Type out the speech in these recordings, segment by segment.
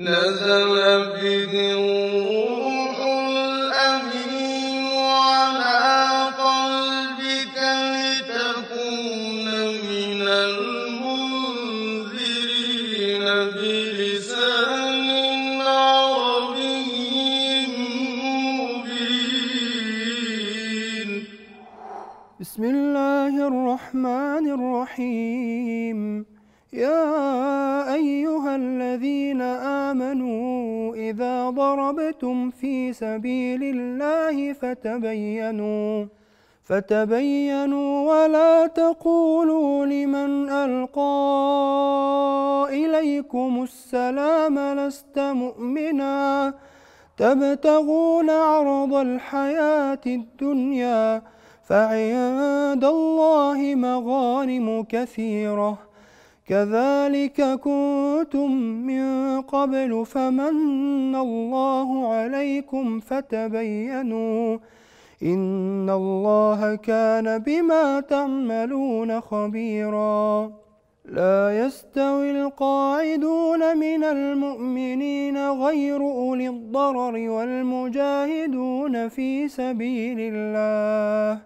نزل به الروح الأمين على قلبك لتكون من المنذرين بلسان عربي مبين. بسم الله الرحمن الرحيم. يا أيها الذين آمنوا إذا ضربتم في سبيل الله فتبينوا فتبينوا ولا تقولوا لمن ألقى إليكم السلام لست مؤمنا. تبتغون عرض الحياة الدنيا فعند الله مغانم كثيرة. كذلك كنتم من قبل فمن الله عليكم فتبينوا إن الله كان بما تعملون خبيرا. لا يستوي القاعدون من المؤمنين غير أولي الضرر والمجاهدون في سبيل الله.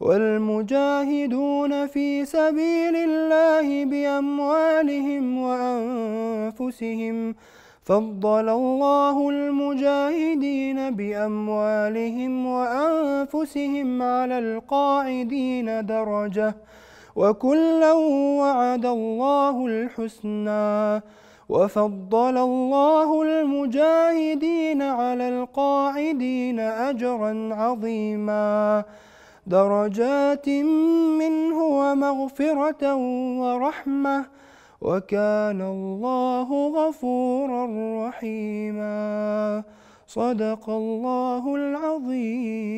والمجاهدون في سبيل الله بأموالهم وأنفسهم فضل الله المجاهدين بأموالهم وأنفسهم على القاعدين درجة وكلا وعد الله الحسنى وفضل الله المجاهدين على القاعدين أجرا عظيما درجات منه ومغفرة ورحمة وكان الله غفورا رحيما. صدق الله العظيم.